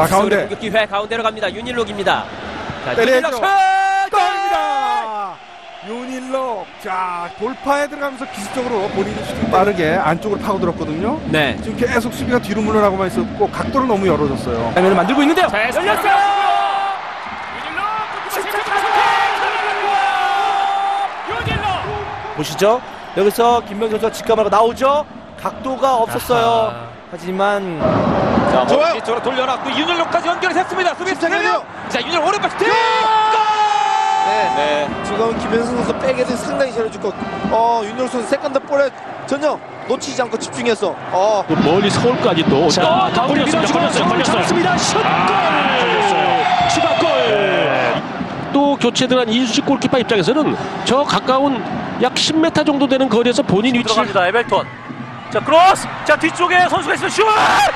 자, 가운데. 공격 기회 가운데로 갑니다. 윤일록입니다. 자, 때려야죠. 윤일록 슛! 골입니다. 윤일록. 자, 돌파에 들어가면서 기술적으로 본인이 슈팅 빠르게 안쪽으로 파고들었거든요. 네. 지금 계속 수비가 뒤로 물러나고만 있었고 각도를 너무 열어줬어요. 장면을 만들고 있는데요. 자, 열렸어요. 보시죠. 여기서 김명 선수가 직감하고 나오죠. 각도가 없었어요. 아하. 하지만 자, 좋아요. 멀리 쪽으로 돌려놨고 윤열로까지 연결이 됐습니다. 수비 침착해요. 자, 윤열 오른발 슈팅! 네. 네. 지금 김현승 선수 백에서 상당히 잘해줬고 어 윤열 선수 세컨드 볼에 전혀 놓치지 않고 집중해서 어 멀리 서울까지 또 자, 가운데 밀어주고 잡았습니다. 슛! 아, 걸렸어요 추가골 또 교체 들어간 이수식 골키퍼 입장에서는 저 가까운 약 10m 정도 되는 거리에서 본인 위치 들어갑니다. 에벨톤. 자, 크로스! 자, 뒤쪽에 선수가 있으면 슛!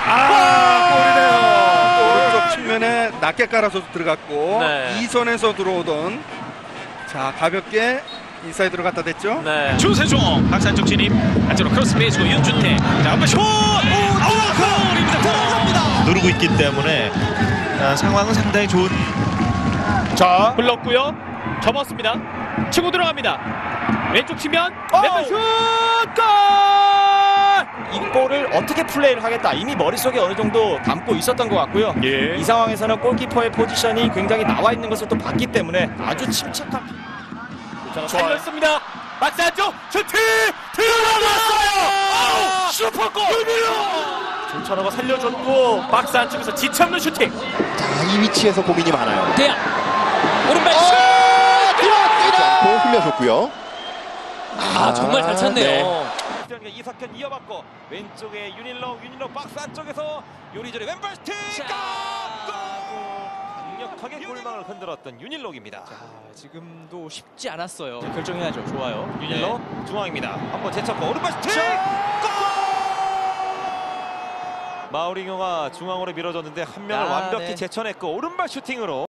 아, 골이네요. 오른쪽 측면에 낮게 깔아서 들어갔고 네. 이선에서 들어오던 자 가볍게 인사이드로 갖다 댔죠. 네. 주세종 박스 안쪽 진입 안쪽으로 크로스 빼주고 윤주태 자 한번 슛! 골입니다 들어갑니다 누르고 있기 때문에 아, 상황은 상당히 좋은 자 흘렀고요. 접었습니다. 치고 들어갑니다. 왼쪽 치면 왼발 슛! 골! 이 볼을 어떻게 플레이를 하겠다 이미 머릿속에 어느 정도 담고 있었던 것 같고요. 예. 이 상황에서는 골키퍼의 포지션이 굉장히 나와 있는 것을 또 봤기 때문에 아주 침착한 잘렸습니다. 박스 안쪽 슈팅! 들어갔어요! 슈퍼골! 조찬호가 살려줬고 박스 안쪽에서 지참는 슈팅. 자, 이 위치에서 고민이 많아요. 대양 오른발 슛! 고 흘려줬고요. 아, 정말 잘 찼네요. 이석현 이어받고 왼쪽에 윤일록 윤일록 박스 안쪽에서 요리조리 왼발 슈팅! 골! 강력하게 골망을 흔들었던 윤일록입니다. 지금도 쉽지 않았어요. 결정해야죠. 좋아요. 윤일록 중앙입니다. 한번 제쳤고 오른발! 골! 마우리ኞ가 중앙으로 밀어줬는데 한 명을 아, 완벽히 네. 제쳐냈고 오른발 슈팅으로